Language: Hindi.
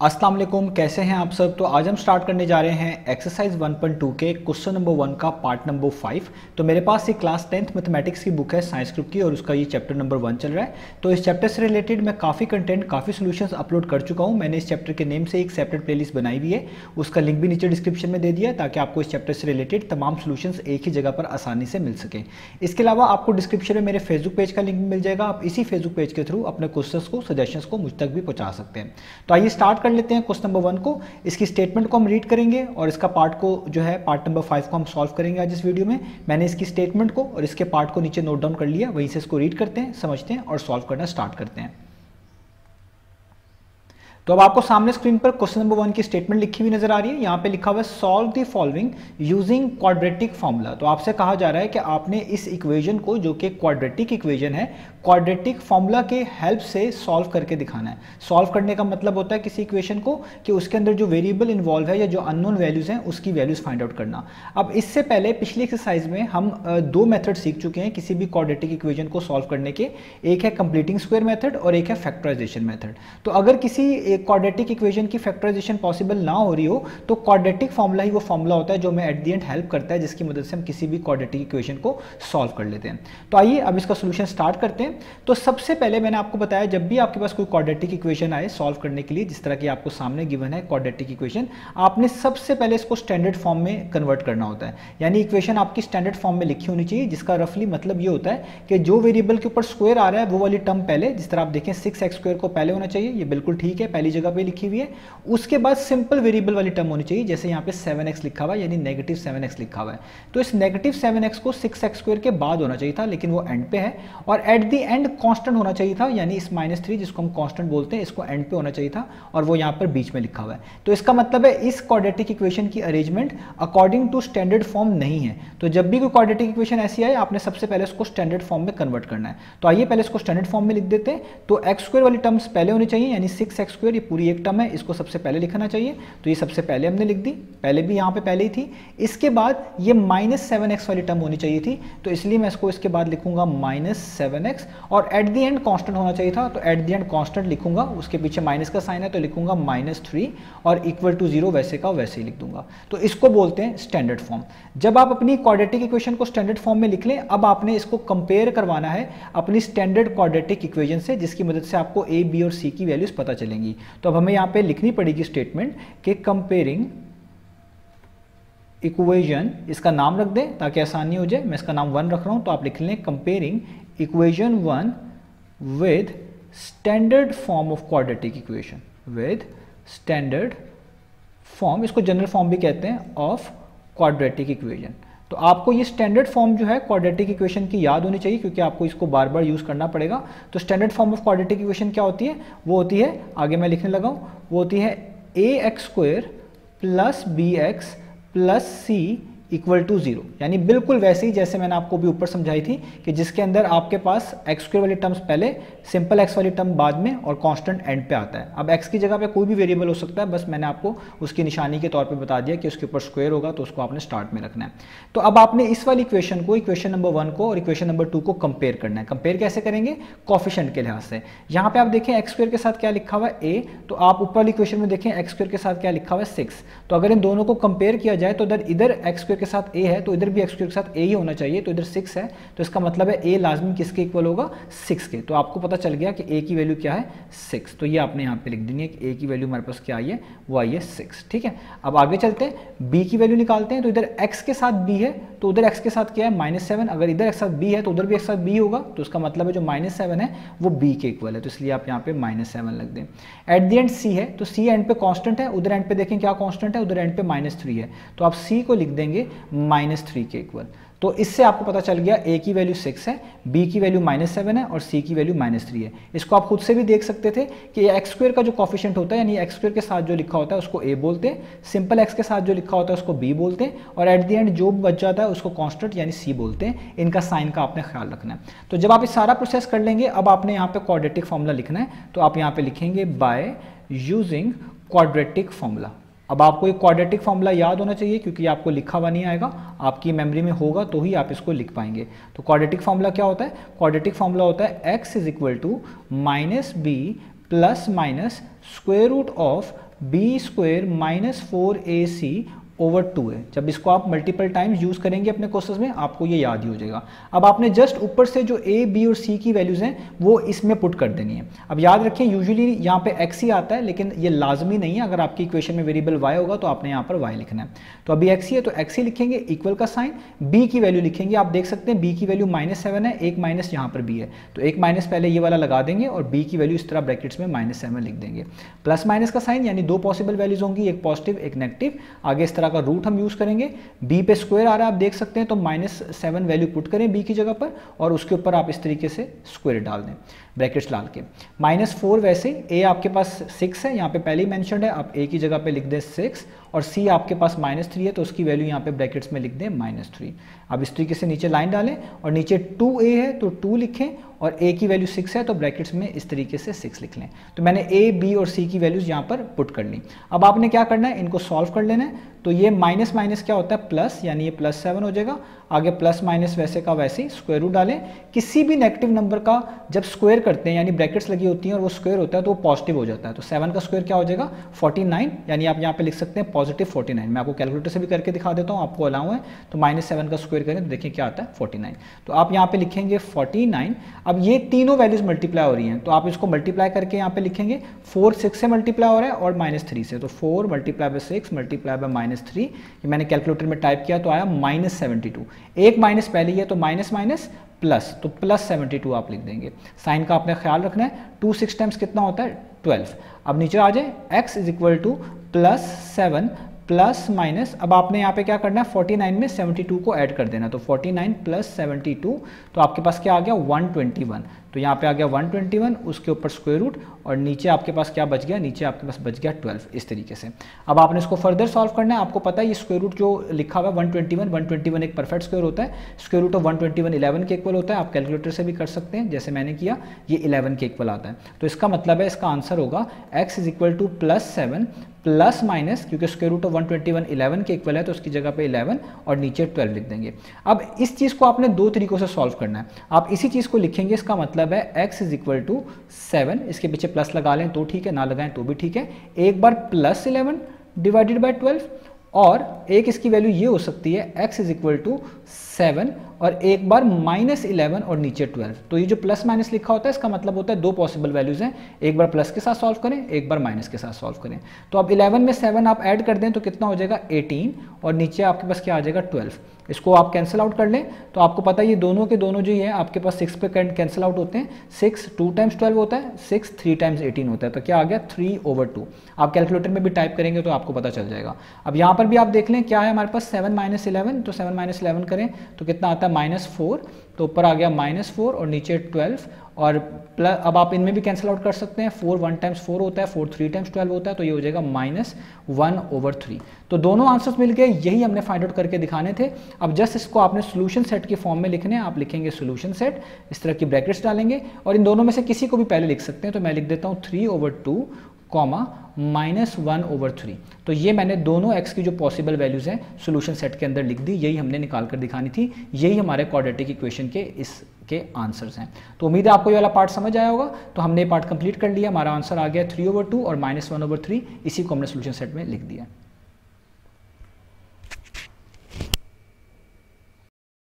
वालेकुम कैसे हैं आप सब? तो आज हम स्टार्ट करने जा रहे हैं एक्सरसाइज 1.2 के क्वेश्चन नंबर वन का पार्ट नंबर फाइव तो मेरे पास ये क्लास टेंथ मैथमेटिक्स की बुक है साइंस ग्रुप की, और उसका ये चैप्टर नंबर वन चल रहा है. तो इस चैप्टर से रिलेटेड मैं काफ़ी कंटेंट काफ़ी सोल्यूशन अपलोड कर चुका हूँ. मैंने इस चैप्टर के नेम से एक सेपरेट प्ले बनाई हुई है. उसका लिंक भी नीचे डिस्क्रिप्शन में दे दिया ताकि आपको इस चैप्टर से रिलेटेड तमाम सोल्यूशन एक ही जगह पर आसानी से मिल सके. इसके अलावा आपको डिस्क्रिप्शन में मेरे फेसबुक पेज का लिंक मिल जाएगा. आप इसी फेसबुक पेज के थ्रू अपने क्वेश्चन को सजेशन को मुझ तक भी पहुँचा सकते हैं. तो आइए स्टार्ट कर लेते हैं क्वेश्चन नंबर वन को। इसकी स्टेटमेंट को हम रीड करेंगे और इसका पार्ट को जो है पार्ट नंबर फाइव को हम सॉल्व करेंगे आज इस वीडियो में। मैंने इसकी स्टेटमेंट को और इसके पार्ट को नीचे नोट डाउन कर लिया। वहीं से इसको रीड करते हैं, समझते हैं और सॉल्व करना स्टार्ट करते हैं। तो अब आपको सामने स्क्रीन पर क्वेश्चन नंबर वन की स्टेटमेंट लिखी हुई नज़र आ रही है। यहाँ पे लिखा हुआ है solve the following using quadratic formula तो आपसे कहा जा रहा है कि आपने इस इक्वेशन को, जो कि क्वाड्रेटिक इक्वेशन है क्वाड्रेटिक फॉर्मूला के हेल्प से सॉल्व करके दिखाना है। सॉल्व करने का मतलब होता है किसी इक्वेशन को कि उसके अंदर जो वेरिएबल इन्वॉल्व है या जो अननोन वैल्यूज़ हैं, उसकी वैल्यूज़ फाइंड आउट करना। अब इससे पहले पिछली एक्सरसाइज में हम दो मेथड सीख चुके हैं किसी भी क्वाड्रेटिक इक्वेशन को सॉल्व करने के। एक है कंप्लीटिंग स्क्वेयर मेथड और एक है फैक्टराइजेशन मेथड तो अगर किसी क्वाड्रेटिक इक्वेशन की फैक्टराइजेशन पॉसिबल ना हो रही हो तो क्वाड्रेटिक फॉर्मूला ही वो फॉर्मूला होता है जो हमें एट दी एंड हेल्प करता है, जिसकी मदद से हम किसी भी क्वाड्रेटिक इक्वेशन को सॉल्व कर लेते हैं। तो आइए अब इसका सोल्यूशन स्टार्ट करते हैं। तो सबसे पहले मैंने आपको बताया, जब भी आपके पास कोई क्वाड्रेटिक इक्वेशन आए सॉल्व करने के लिए, जिस तरह की आपको सामने गिवन है क्वाड्रेटिक इक्वेशन आपने सबसे पहले इसको स्टैंडर्ड फॉर्म में कन्वर्ट करना होता है। यानी इक्वेशन आपकी स्टैंडर्ड फॉर्म में लिखी होनी चाहिए, जिसका रफली मतलब ये होता है कि जो वेरिएबल के ऊपर स्क्वायर आ रहा है, वो वाली टर्म पहले, जिस तरह आप देखें सिक्स एक्स स्क्वायर को पहले होना चाहिए, ये बिल्कुल ठीक है, पहली जगह पर लिखी हुई है। उसके बाद सिंपल वेरिएबल वाली टर्म होनी चाहिए, जैसे यहाँ पे सेवन एक्स लिखा हुआ है, यानी नेगेटिव सेवन एक्स लिखा हुआ है। तो इस नेगेटिव सेवन एक्स को सिक्स एक्स स्क्वायर के बाद होना चाहिए था, लेकिन वो एंड पे है। और एट दी एंड कॉन्स्टेंट होना चाहिए था, यानी इस माइनस थ्री जिसको हम कॉन्स्टेंट बोलते हैं, इसको एंड पे होना चाहिए था, और वो यहाँ पर बीच में लिखा हुआ है। तो इसका मतलब है, इस क्वाड्रेटिक इक्वेशन की arrangement according to standard form नहीं है। तो जब भी कोई क्वाड्रेटिक इक्वेशन ऐसी आए, आपने सबसे पहले उसको स्टैंडर्ड फॉर्म में कन्वर्ट करना है। तो आइए पहले इसको स्टैंडर्ड फॉर्म में लिख देते हैं। तो एक्स स्क्वायर वाली टर्म्स पहले होनी चाहिए, यानी सिक्स एक्स स्क्वायर ये पूरी एक टर्म है, इसको सबसे पहले लिखना चाहिए। तो ये सबसे पहले हमने लिख दी, पहले भी यहाँ पे पहले ही थी। इसके बाद ये माइनस सेवन एक्स वाली टर्म होनी चाहिए थी तो इसलिए मैं इसको इसके बाद लिखूँगा माइनस सेवन एक्स और एट दी एंड कॉन्स्टेंट होना चाहिए था तो एट दी एंड कॉन्स्टेंट लिखूँगा, उसके पीछे माइनस का साइन है तो लिखूँगा माइनस थ्री और इक्वल टू ज़ीरो वैसे का वैसे ही लिख दूँगा। तो इसको बोलते हैं स्टैंडर्ड फॉर्म जब आप अपनी क्वाड्रेटिक इक्वेशन को स्टैंडर्ड फॉर्म में लिख लें, अब आपने इसको कंपेयर करवाना है अपनी स्टैंडर्ड क्वाड्रेटिक इक्वेशन से, जिसकी मदद से आपको ए बी और सी की वैल्यूज़ पता चलेंगी। तो अब हमें यहाँ पे लिखनी पड़ेगी स्टेटमेंट कि कंपेयरिंग इक्वेशन इसका नाम रख दें ताकि आसानी हो जाए। मैं इसका नाम वन रख रहा हूँ तो आप लिख लें comparing equation one with standard form of quadratic equation with standard form इसको जनरल फॉर्म भी कहते हैं ऑफ़ क्वाड्रेटिक इक्वेशन तो आपको ये स्टैंडर्ड फॉर्म जो है क्वाड्रेटिक इक्वेशन की याद होनी चाहिए, क्योंकि आपको इसको बार बार यूज़ करना पड़ेगा। तो standard form of quadratic equation क्या होती है? वो होती है, आगे मैं लिखने लगा वो होती है a x square plus b x plus c equal to zero यानी बिल्कुल वैसे ही जैसे मैंने आपको भी ऊपर समझाई थी कि जिसके अंदर आपके पास एक्स स्क्र वाली टर्म्स पहले सिंपल एक्स वाली टर्म बाद में और कांस्टेंट एंड पे आता है। अब एक्स की जगह पे कोई भी वेरिएबल हो सकता है, बस मैंने आपको उसकी निशानी के तौर पे बता दिया कि उसके ऊपर स्क्वायर होगा तो उसको आपने स्टार्ट में रखना है। तो अब आपने इस वाली इक्वेशन को इक्वेशन नंबर वन को और इक्वेशन नंबर टू को कंपेयर करना है। कंपेयर कैसे करेंगे? कॉफिशेंट के लिहाज से। यहाँ पे आप देखें एक्स के साथ क्या लिखा हुआ है? ए तो आप ऊपर वाली इक्वेशन में देखें एक्स के साथ क्या लिखा हुआ है? सिक्स तो अगर इन दोनों को कंपेयर किया जाए तो इधर इधर एक्स स्क्र के साथ ए है तो इधर भी एक्स के साथ ए ही होना चाहिए तो इधर सिक्स है तो इसका मतलब है ए लाजमी किसके इक्वल होगा? सिक्स के। तो आपको पता चल गया कि ए की वैल्यू क्या है? सिक्स तो ये आपने यहाँ पे लिख देनी है कि ए की वैल्यू हमारे पास क्या आई है? वो आई है सिक्स ठीक है? अब आगे चलते हैं। बी की वैल्यू निकालते हैं तो इधर एक्स के साथ बी है तो उधर एक्स के साथ क्या है? माइनस सेवन अगर इधर एक्स साथ बी है तो उधर भी एक्स साथ बी होगा तो उसका मतलब है जो माइनस सेवन है, वो बी के इक्वल है। तो इसलिए आप यहाँ पे माइनस सेवन लग दें। एट दी एंड सी है तो सी एंड पे कॉन्स्टेंट है, उधर एंड पे देखें क्या कॉन्स्टेंट है, उधर एंड पे माइनस थ्री है। तो आप सी को लिख देंगे माइनस थ्री के इक्वल तो इससे आपको पता चल गया ए की वैल्यू सिक्स है बी की वैल्यू माइनस सेवन है और सी की वैल्यू माइनस थ्री है। इसको आप खुद से भी देख सकते थे कि एक्स स्क्वेयर का जो कॉफिशियंट होता है, यानी एक्स स्क्वेयर के साथ जो लिखा होता है उसको ए बोलते हैं सिंपल एक्स के साथ जो लिखा होता है उसको बी बोलते हैं और एट द एंड जो बच जाता है उसको कॉन्स्टेंट यानी सी बोलते हैं। इनका साइन का आपने ख्याल रखना है। तो जब आप इस सारा प्रोसेस कर लेंगे, अब आपने यहाँ पे क्वाड्रेटिक फॉर्मूला लिखना है तो आप यहाँ पर लिखेंगे बाय यूजिंग क्वाड्रेटिक फॉर्मूला अब आपको एक क्वाड्रेटिक फॉर्मूला याद होना चाहिए, क्योंकि आपको लिखा हुआ नहीं आएगा। आपकी मेमोरी में होगा तो ही आप इसको लिख पाएँगे। तो क्वाड्रेटिक फॉर्मूला क्या होता है? क्वाड्रेटिक फॉर्मूला होता है X is equal to minus B plus minus square root of B square minus four A C over two है। जब इसको आप मल्टीपल टाइम्स यूज़ करेंगे अपने क्वेश्चन में, आपको ये याद ही हो जाएगा। अब आपने जस्ट ऊपर से जो ए बी और सी की वैल्यूज़ हैं, वो इसमें पुट कर देनी है। अब याद रखें यूजुअली यहाँ पे एक्स ही आता है, लेकिन ये लाजमी नहीं है। अगर आपकी इक्वेशन में वेरिएबल वाई होगा तो आपने यहाँ पर वाई लिखना है। तो अभी एक्स ही है तो एक्स ही लिखेंगे इक्वल का साइन बी की वैल्यू लिखेंगे, आप देख सकते हैं बी की वैल्यू माइनस सेवन है, एक माइनस यहाँ पर बी है। तो एक माइनस पहले ये वाला लगा देंगे और बी की वैल्यू इस तरह ब्रैकेट्स में माइनस सेवन लिख देंगे। प्लस माइनस का साइन यानी दो पॉसिबल वैल्यूज़ होंगी, एक पॉजिटिव एक नेगेटिव आगे इस तरह का रूट हम यूज़ करेंगे। करेंगे बी पे स्क्वायर आ रहा है, आप देख सकते हैं तो माइनस सेवन वैल्यू पुट करें बी की जगह पर और उसके ऊपर आप इस तरीके से स्क्वायर डाल दें ब्रैकेट्स डाल के। माइनस फोर वैसे ए आपके पास सिक्स है, यहाँ पे पहले ही मैंशनड है, आप ए की जगह पे लिख दें सिक्स और सी आपके पास माइनस थ्री है तो उसकी वैल्यू यहाँ पे ब्रैकेट्स में लिख दें माइनस थ्री अब इस तरीके से नीचे लाइन डालें और नीचे टू ए है तो टू लिखें और ए की वैल्यू सिक्स है तो ब्रैकेट्स में इस तरीके से सिक्स लिख लें. तो मैंने ए बी और सी की वैल्यूज़ यहाँ पर पुट कर ली. अब आपने क्या करना है? इनको सॉल्व कर लेना है. तो ये माइनस माइनस क्या होता है? प्लस यानी ये प्लस सेवन हो जाएगा. आगे प्लस माइनस वैसे का वैसे ही स्क्वायर रूट डालें. किसी भी नेगेटिव नंबर का जब स्क्वायर करते हैं, यानी ब्रैकेट्स लगी होती हैं और वो स्क्वायर होता है तो वो पॉजिटिव हो जाता है. तो सेवन का स्क्वायर क्या हो जाएगा? 49 यानी आप यहाँ पे लिख सकते हैं पॉजिटिव 49 मैं आपको कैलकुलेटर से भी करके दिखा देता हूँ, आपको अलाउ है तो माइनस सेवन का स्क्वायर करें तो देखिए क्या आता है 49 तो आप यहाँ पे लिखेंगे 49 अब ये तीनों वैल्यूज़ मल्टीप्लाई हो रही हैं तो आप इसको मल्टीप्लाई करके यहाँ पे लिखेंगे फोर सिक्स से मल्टीप्लाई हो रहा है और माइनस थ्री से। तो four multiply by six multiply by minus three ये मैंने कैलकुलेटर में टाइप किया तो आया माइनस सेवेंटी टू एक माइनस पहले ही है तो माइनस माइनस प्लस तो प्लस सेवेंटी टू आप लिख देंगे। साइन का आपने ख्याल रखना है टू सिक्स टाइम्स कितना होता है ट्वेल्व अब नीचे आ जाए X is equal to plus seven plus minus अब आपने यहाँ पे क्या करना है? 49 में 72 को ऐड कर देना। तो 49 नाइन प्लस 72 तो आपके पास क्या आ गया? 121 तो यहाँ पे आ गया 121 उसके ऊपर स्क्वायर रूट और नीचे आपके पास क्या बच गया? नीचे आपके पास बच गया 12 इस तरीके से। अब आपने इसको फर्दर सॉल्व करना है। आपको पता है ये स्क्वायर रूट जो लिखा हुआ है 121 121 एक परफेक्ट स्क्वायर होता है। स्क्वायर रूट ऑफ़ 121 11 के इक्वल होता है। आप कैलकुलेटर से भी कर सकते हैं, जैसे मैंने किया, ये 11 के इक्वल आता है। तो इसका मतलब है, इसका आंसर होगा X is equal to plus seven plus minus क्योंकि स्क्वायर रूट ऑफ़ 121 11 के इक्वल है तो उसकी जगह पे 11 और नीचे 12 लिख देंगे। अब इस चीज़ को आपने दो तरीकों से सॉल्व करना है। आप इसी चीज़ को लिखेंगे, इसका मतलब है x is equal to seven इसके पीछे प्लस लगा लें तो ठीक है, ना लगाएँ तो भी ठीक है। एक बार plus eleven divided by twelve और एक इसकी वैल्यू ये हो सकती है, x is equal to seven और एक बार माइनस इलेवन और नीचे ट्वेल्व तो ये जो प्लस माइनस लिखा होता है, इसका मतलब होता है दो पॉसिबल वैल्यूज़ हैं। एक बार प्लस के साथ सॉल्व करें, एक बार माइनस के साथ सॉल्व करें। तो अब 11 में 7 आप ऐड कर दें तो कितना हो जाएगा 18 और नीचे आपके पास क्या आ जाएगा? 12 इसको आप कैंसिल आउट कर लें। तो आपको पता है ये दोनों के दोनों जो है, आपके पास सिक्स पे कैंसिल आउट होते हैं। सिक्स टू टाइम्स ट्वेल्व होता है सिक्स थ्री टाइम्स एटीन होता है। तो क्या आ गया? थ्री ओवर टू आप कैलकुलेटर में भी टाइप करेंगे तो आपको पता चल जाएगा। अब यहाँ पर भी आप देख लें, क्या है हमारे पास? सेवन माइनस इलेवन तो सेवन माइनस इलेवन करें। तो कितना आता है? माइनस फोर तो ऊपर आ गया माइनस फोर और नीचे ट्वेल्व और प्लस अब आप इनमें भी कैंसिल आउट कर सकते हैं। फोर वन टाइम्स फोर होता है फोर थ्री टाइम्स ट्वेल्व होता है तो ये हो जाएगा माइनस वन ओवर थ्री तो दोनों आंसर्स मिल गए, यही हमने फाइंड आउट करके दिखाने थे। अब जस्ट इसको आपने सोल्यूशन सेट के फॉर्म में लिखने आप लिखेंगे सोल्यूशन सेट इस तरह की ब्रैकेट्स डालेंगे। और इन दोनों में से किसी को भी पहले लिख सकते हैं तो मैं लिख देता हूँ three over two comma minus one over three तो ये मैंने दोनों एक्स की जो पॉसिबल वैल्यूज़ हैं सोल्यूशन सेट के अंदर लिख दी, यही हमने निकाल कर दिखानी थी। यही हमारे क्वाड्रेटिक इक्वेशन के इस के आंसर्स हैं। तो उम्मीद है आपको ये वाला पार्ट समझ आया होगा। तो हमने पार्ट कंप्लीट कर लिया। हमारा आंसर आ गया थ्री ओवर टू और माइनस वन ओवर थ्री इसी को हमने सोल्यूशन सेट में लिख दिया।